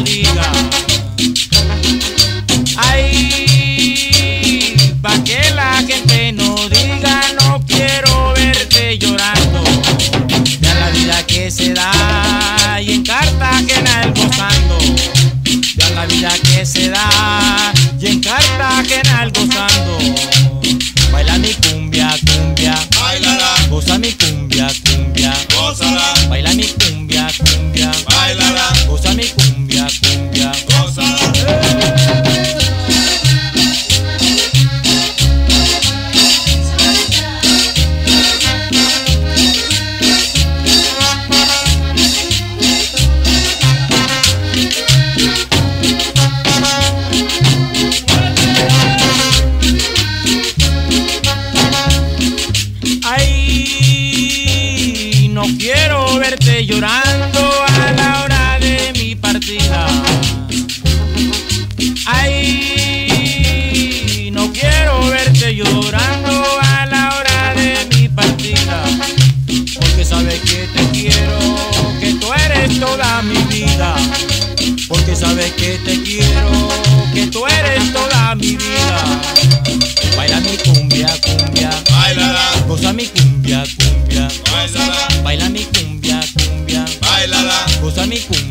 bendiga. Ay, pa' que la gente no diga, no quiero verte llorando. Vea la vida que se da y en Cartagena el gozando. Vea la vida que se da y en Cartagena el gozando. Baila mi cumbia, cumbia. Bailará. Goza mi cumbia, cumbia. Gózala. Baila mi cumbia, cumbia. Bailará. Goza verte llorando. 米库。